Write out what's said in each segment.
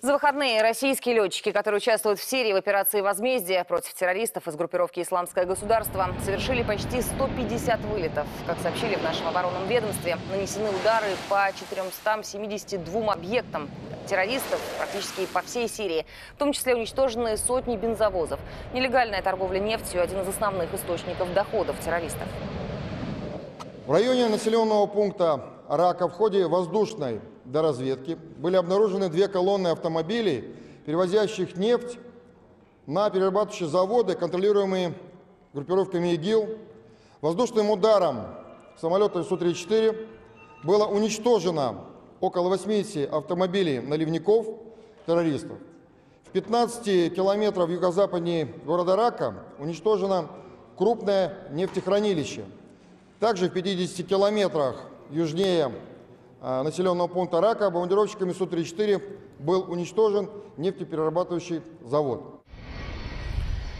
За выходные российские летчики, которые участвуют в Сирии в операции возмездия против террористов из группировки «Исламское государство», совершили почти 150 вылетов. Как сообщили в нашем оборонном ведомстве, нанесены удары по 472 объектам террористов практически по всей Сирии. В том числе уничтожены сотни бензовозов. Нелегальная торговля нефтью – один из основных источников доходов террористов. В районе населенного пункта Рака в ходе воздушной доразведки были обнаружены две колонны автомобилей, перевозящих нефть на перерабатывающие заводы, контролируемые группировками ИГИЛ. Воздушным ударом самолета Су-34 было уничтожено около 80 автомобилей наливников террористов. В 15 километров юго-западнее города Рака уничтожено крупное нефтехранилище. Также в 50 километрах южнее населенного пункта Рака бомбардировщиками Су-34 был уничтожен нефтеперерабатывающий завод.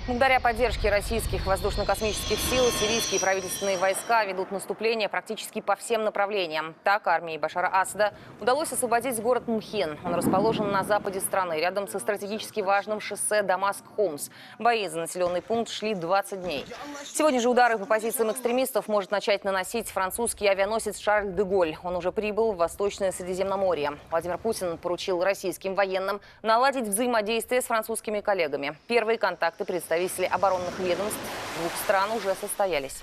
Благодаря поддержке российских воздушно-космических сил сирийские правительственные войска ведут наступление практически по всем направлениям. Так, армии Башара Асада удалось освободить город Мхен. Он расположен на западе страны, рядом со стратегически важным шоссе Дамаск-Хомс. Бои за населенный пункт шли 20 дней. Сегодня же удары по позициям экстремистов может начать наносить французский авианосец Шарль де Голь. Он уже прибыл в Восточное Средиземноморье. Владимир Путин поручил российским военным наладить взаимодействие с французскими коллегами. Первые контакты представители оборонных ведомств двух стран уже состоялись.